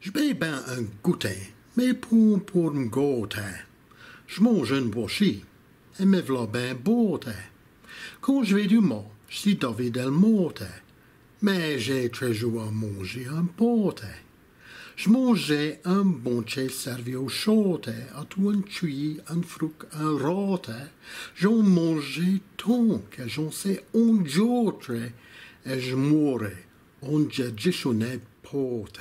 Je ben un goûter, mais pour, pour me gâter. Je mange un bouchi, et me v'là ben beauté. Quand je vais du mort, je suis David El Morte, mais j'ai toujours à manger un porte. Je mangeais un bonche servi au chaute, à tout un cuit, un fruit, un rote. J'en mangeais tant que j'en sais un autre, et je mourais, on je porte.